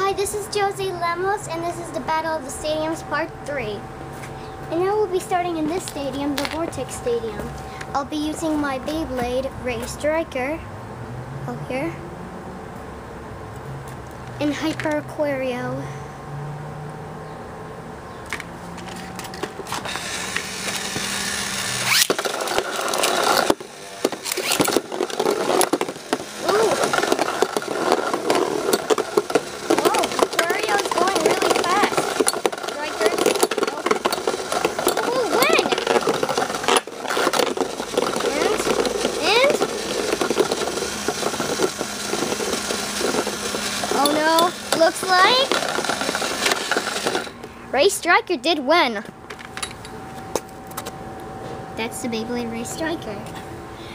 Hi, this is Jose Lemos, and this is the Battle of the Stadiums Part 3. And now we'll be starting in this stadium, the Vortex Stadium. I'll be using my Beyblade Ray Striker, oh here, and Hyper Aquario. Looks like Ray Striker did win. That's the Beyblade Ray Striker.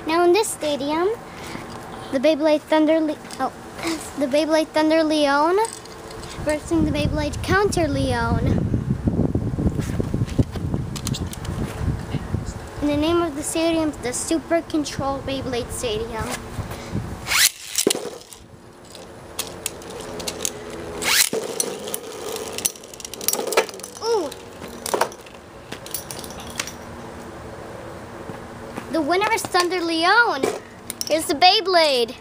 Now in this stadium, the Beyblade Thunder, Le- oh, the Beyblade Thunder Leon versus the Beyblade Counter Leon. And the name of the stadium is the Super Control Beyblade Stadium. The winner is Thunder Leon. Here's the Beyblade.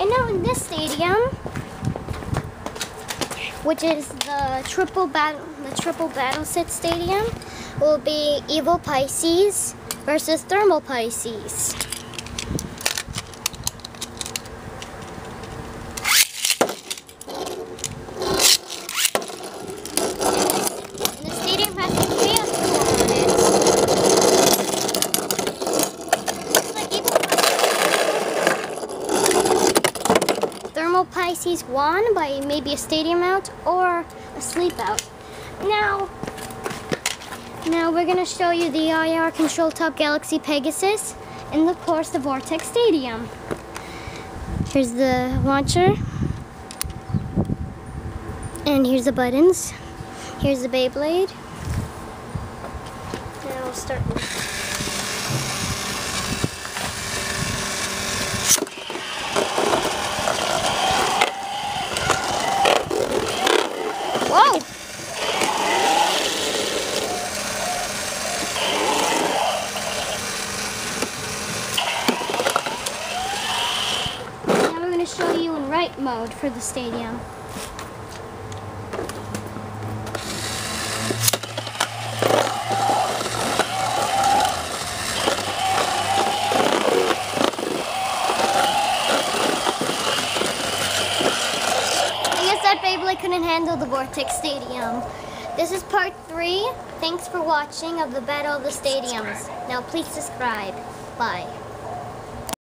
And now in this stadium, which is the triple battle, the triple battle set stadium, will be Evil Pisces versus Thermal Pisces. And the stadium has the chaos tool on it. Looks like Evil Pisces. Thermal Pisces won by maybe a stadium out or a sleep out. Now, now we're gonna show you the IR Control Top Galaxy Pegasus in the course the Vortex Stadium. Here's the launcher. And here's the buttons. Here's the Beyblade. Now we'll start. Whoa! Now we're going to right mode for the stadium. Beyblade couldn't handle the Vortex Stadium. This is part three. Thanks for watching of the Battle of the Stadiums. Now please subscribe. Bye.